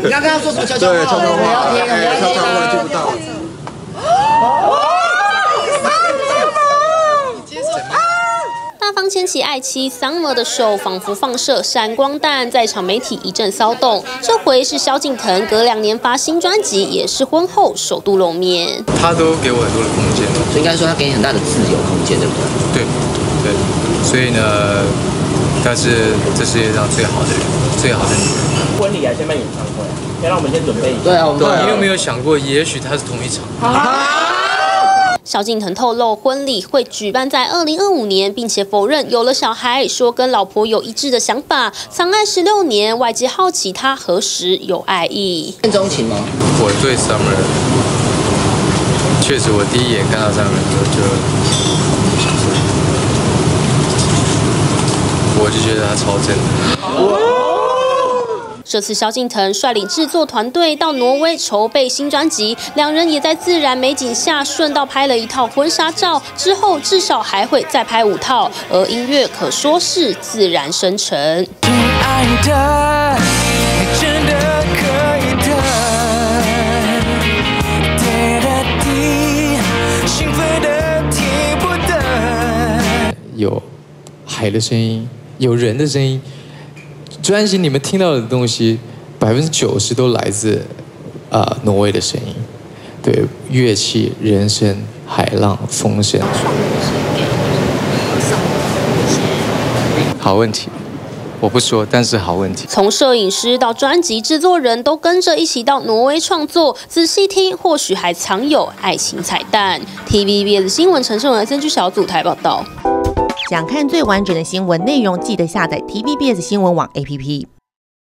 你刚刚他说什么悄悄话？对，悄悄话，我们要听，悄悄话听不到。大方牵起爱妻 Summer 的手，仿佛放射闪光弹，在场媒体一阵骚动。这回是萧敬腾隔两年发新专辑，也是婚后首度露面。他都给我很多的空间，所以应该说他给你很大的自由空间，对不对？对对，所以呢，他是这世界上最好的人，最好的女人。婚礼啊，先办演唱会，先让我们先准备一下。对啊，我们你有没有想过，也许他是同一场？萧敬腾透露，婚礼会举办在二零二五年，并且否认有了小孩，说跟老婆有一致的想法。藏爱十六年，外界好奇他何时有爱意。见钟情吗？我对 Summer，确实，我第一眼看到 Summer 的时候就，我就觉得他超正的。这次萧敬腾率领制作团队到挪威筹备新专辑，两人也在自然美景下顺道拍了一套婚纱照。之后至少还会再拍五套，而音乐可说是自然生成。有海的声音，有人的声音。专辑你们听到的东西，百分之九十都来自啊、挪威的声音，对乐器、人声、海浪、风声。好问题，我不说，但是好问题。从摄影师到专辑制作人都跟着一起到挪威创作，仔细听，或许还藏有爱情彩蛋。TVBS 新闻陈胜文 SNG 小组台报道。想看最完整的新闻内容，记得下载 TVBS 新闻网 APP。